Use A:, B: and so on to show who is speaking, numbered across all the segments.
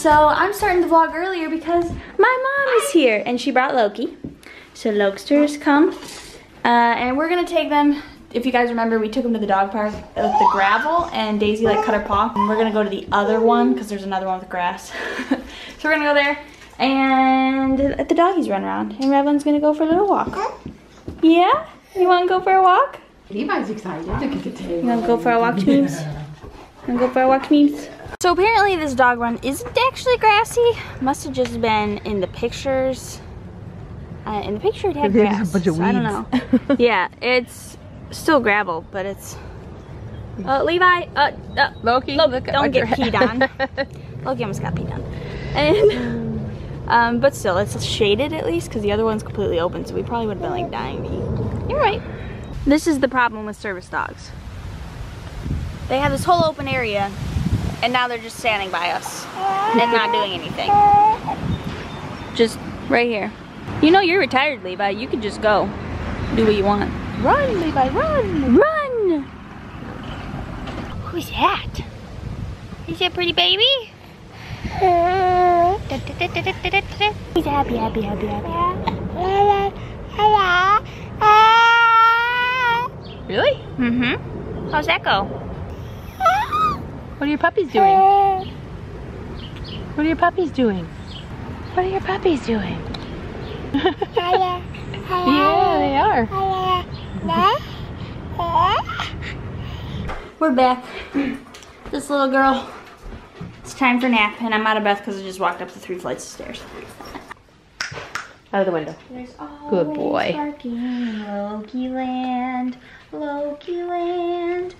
A: So I'm starting the vlog earlier because my mom is here and she brought Loki. So Lokesters come. Uh, and we're gonna take them, if you guys remember, we took them to the dog park with the gravel and Daisy like cut her paw. And we're gonna go to the other one because there's another one with grass. so we're gonna go there and let the doggies run around. And Revelynne's gonna go for a little walk. Yeah? You wanna go for a walk?
B: Levi's excited. Look at the tail.
A: You wanna go for a walk, Memes? Wanna go for a walk, Memes? So apparently this dog run isn't actually grassy. Must have just been in the pictures. Uh, in the picture it had
B: There's a
A: grass.
B: bunch of
A: so I don't know. yeah, it's still gravel, but it's. Uh, Levi, uh, uh,
B: Loki,
A: Look,
B: look
A: don't get
B: you're-
A: peed on. Loki almost got peed on. And, um, but still, it's shaded at least because the other one's completely open, so we probably would have been like dying to eat. You're right. This is the problem with service dogs. They have this whole open area, and now they're just standing by us and not doing anything. Just right here. You know you're retired, Levi. You can just go. Do what you want. Run, Levi, run! Run! Who's that? Is that pretty baby? He's happy, happy, happy, happy.
B: Really?
A: Mm-hmm. How's that go?
B: What are your puppies doing? What are your puppies doing? What are your puppies doing? yeah, they are.
A: We're back. This little girl, it's time for nap, and I'm out of breath because I just walked up the three flights of stairs.
B: Out of the window.
A: There's
B: Good boy.
A: Loki land, Loki land, Loki land.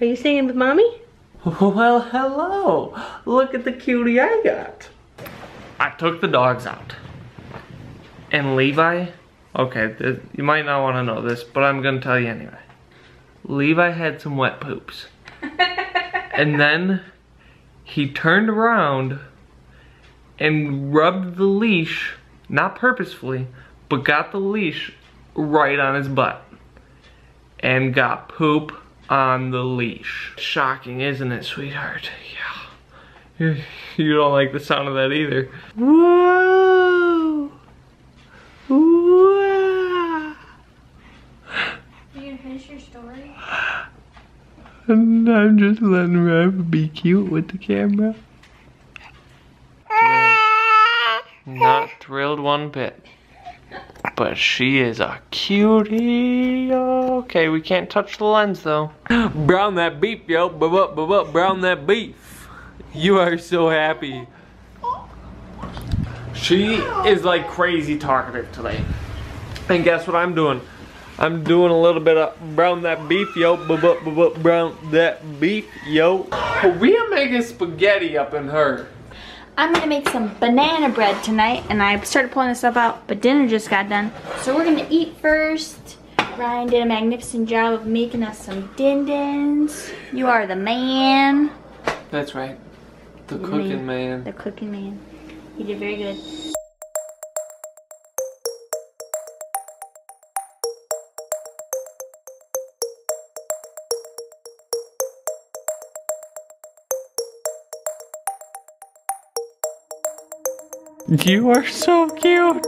B: Are you singing with mommy?
C: Well, hello. Look at the cutie I got. I took the dogs out. And Levi, okay, th- you might not want to know this, but I'm going to tell you anyway. Levi had some wet poops. and then he turned around and rubbed the leash, not purposefully, but got the leash right on his butt. And got poop on the leash. Shocking, isn't it, sweetheart? Yeah. You don't like the sound of that either. Whoa! Whoa!
A: Are you gonna finish your story?
C: And I'm just letting Rev be cute with the camera. Not thrilled one bit. But she is a cutie. Okay, we can't touch the lens though. Brown that beef, yo. Brown that beef. You are so happy. She is like crazy talkative today. And guess what I'm doing? I'm doing a little bit of brown that beef, yo. Brown that beef, yo. We are making spaghetti up in her.
A: I'm gonna make some banana bread tonight, and I started pulling this stuff out, but dinner just got done. So we're gonna eat first. Ryan did a magnificent job of making us some din dins. You are the man,
C: That's right. The
A: Me.
C: cooking man.
A: the cooking man. He did very good.
C: You are so cute.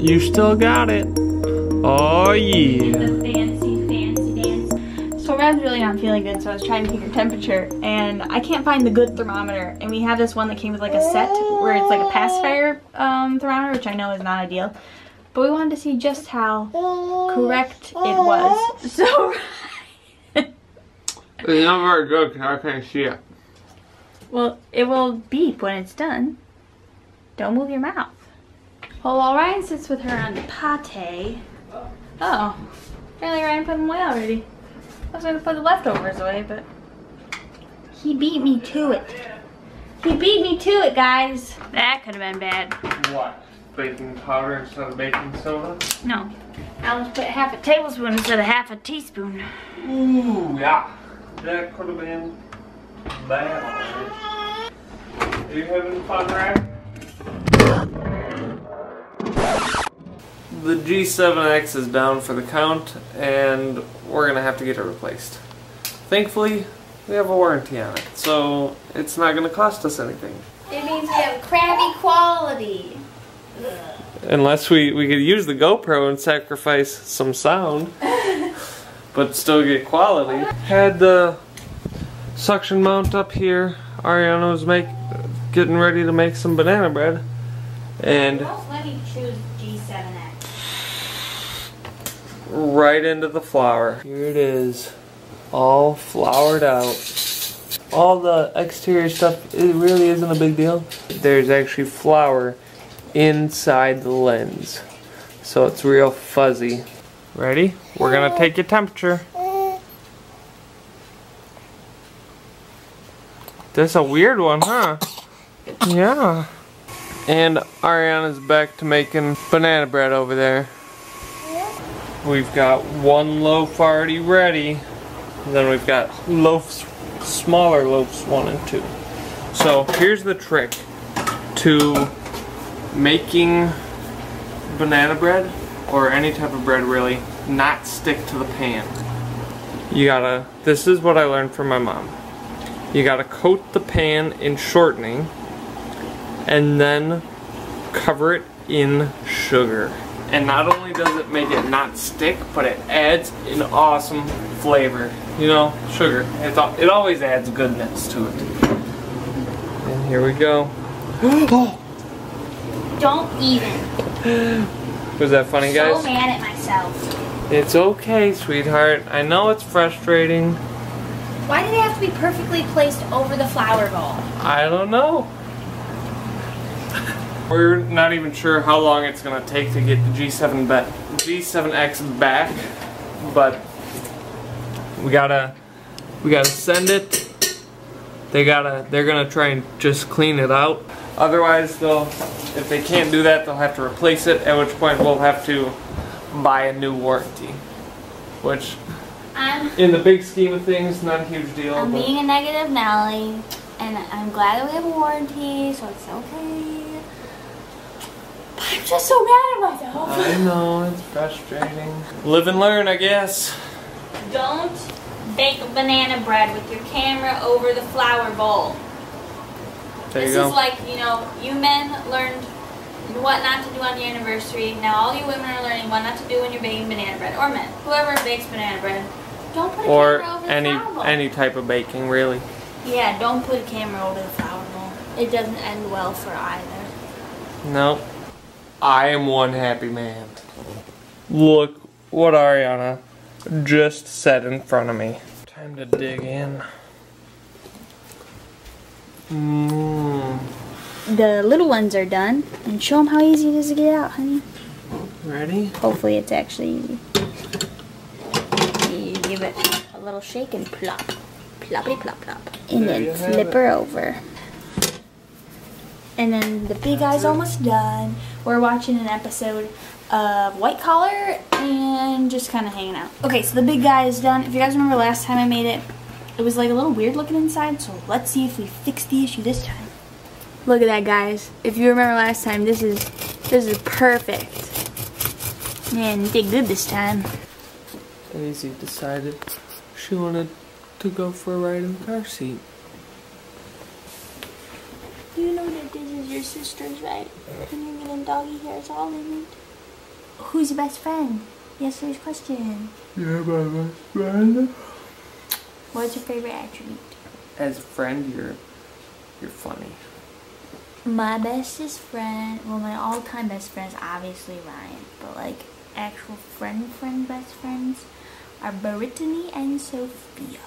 C: You still got it. Oh yeah.
A: Rev's really not feeling good, so I was trying to take her temperature, and I can't find the good thermometer. And we have this one that came with like a set where it's like a pacifier um, thermometer, which I know is not ideal. But we wanted to see just how correct it was. So,
C: It's not very good because I can't see it.
A: well, it will beep when it's done. Don't move your mouth. Well, while Ryan sits with her on the pate. Oh, apparently Ryan put them away already. I was gonna put the leftovers away, but he beat me to it. He beat me to it, guys. That could have been bad.
C: What? Baking powder instead of baking soda?
A: No. I was put half a tablespoon instead of half a teaspoon.
C: Ooh, yeah. That could have been bad. Are you having fun, Ryan? the G7X is down for the count and we're gonna have to get it replaced. Thankfully, we have a warranty on it, so it's not gonna cost us anything.
A: It means we have crappy quality.
C: Unless we, we could use the GoPro and sacrifice some sound, but still get quality. Had the suction mount up here. Arianna was make, getting ready to make some banana bread. And
A: let me choose G7X.
C: right into the flour. Here it is, all floured out. All the exterior stuff, it really isn't a big deal. There's actually flour inside the lens. So it's real fuzzy. Ready? We're gonna take your temperature. That's a weird one, huh? Yeah. And Arianna's back to making banana bread over there. We've got one loaf already ready. And then we've got loaves, smaller loaves one and two. So here's the trick to making banana bread or any type of bread really not stick to the pan. You gotta, this is what I learned from my mom. You gotta coat the pan in shortening and then cover it in sugar. And not only does it make it not stick, but it adds an awesome flavor. You know, sugar. It's, al- it always adds goodness to it. And here we go. oh,
A: Don't even.
C: was that funny, guys?
A: So mad at myself.
C: It's okay, sweetheart. I know it's frustrating.
A: Why do they have to be perfectly placed over the flower bowl?
C: I don't know. We're not even sure how long it's gonna take to get the G7 ba- G7X back, but we gotta we gotta send it. They gotta they're gonna try and just clean it out. Otherwise, they'll if they can't do that, they'll have to replace it. At which point, we'll have to buy a new warranty, which
A: I'm
C: in the big scheme of things, not a huge deal.
A: I'm
C: but-
A: being a negative Nelly, and I'm glad that we have a warranty, so it's okay. But I'm just so mad at myself.
C: I know, it's frustrating. Live and learn, I guess.
A: Don't bake banana bread with your camera over the flour bowl.
C: There
A: this
C: you go.
A: is like, you know, you men learned what not to do on your anniversary. Now all you women are learning what not to do when you're baking banana bread. Or men. Whoever bakes banana bread. Don't put a
C: or
A: camera over the
C: any
A: flour bowl.
C: any type of baking, really.
A: Yeah, don't put a camera over the flour bowl. It doesn't end well for either.
C: No. I am one happy man. Look what Arianna just said in front of me. Time to dig in. Mmm.
A: The little ones are done. And show them how easy it is to get out, honey.
C: Ready?
A: Hopefully it's actually easy. You give it a little shake and plop. Ploppity plop plop. And
C: There
A: then flip her over. And then the big guy's almost done. We're watching an episode of White Collar and just kind of hanging out. Okay, so the big guy is done. If you guys remember last time I made it, it was like a little weird looking inside, so let's see if we fix the issue this time. Look at that, guys. If you remember last time, this is this is perfect. Man, you did good this time.
C: Daisy decided she wanted to go for a ride in the car seat.
A: You know that this is your sister's, right? And you're getting doggy hairs all in it. Who's your best friend? Yesterday's question.
C: You're my best friend.
A: What's your favorite attribute?
C: As a friend, you're you're funny.
A: My bestest friend, well, my all-time best friends, obviously Ryan, but like actual friend, friend, best friends are Brittany and Sophia.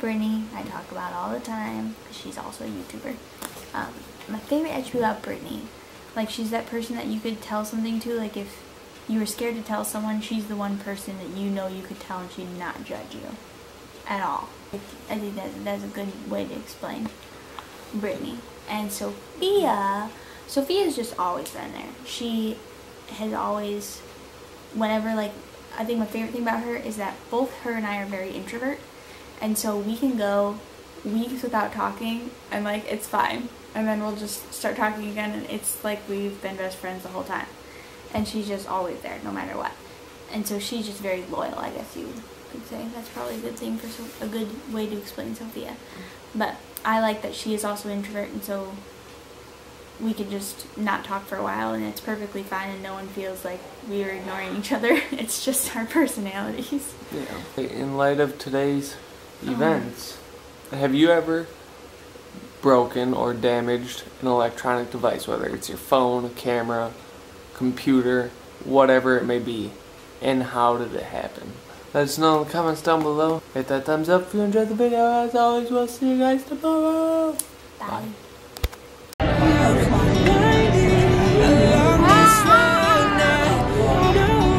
A: Brittany, I talk about all the time because she's also a YouTuber. Um, my favorite attribute about Brittany, like she's that person that you could tell something to, like if you were scared to tell someone, she's the one person that you know you could tell and she'd not judge you at all. I think that that's a good way to explain Brittany. And Sophia, Sophia's just always been there. She has always, whenever like, I think my favorite thing about her is that both her and I are very introvert, and so we can go weeks without talking, and like it's fine, and then we'll just start talking again, and it's like we've been best friends the whole time. and she's just always there no matter what. And so she's just very loyal, I guess you could say. That's probably a good thing for so- a good way to explain Sophia. But I like that she is also introvert, and so we could just not talk for a while, and it's perfectly fine, and no one feels like we are ignoring each other. It's just our personalities.
C: Yeah. In light of today's uh-huh. events, have you ever broken or damaged an electronic device, whether it's your phone, camera, computer, whatever it may be, and how did it happen? Let us know in the comments down below. Hit that thumbs up if you enjoyed the video. As always, we'll see you guys tomorrow.
A: Bye.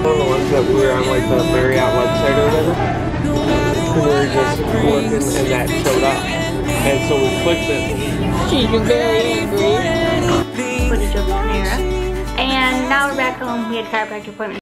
C: One the ones that we were on like the Marriott website or whatever. We were just working and that showed up. And so we clicked it.
A: She's very angry. Footage of Tamara. And now we're back home. We had chiropractor appointment.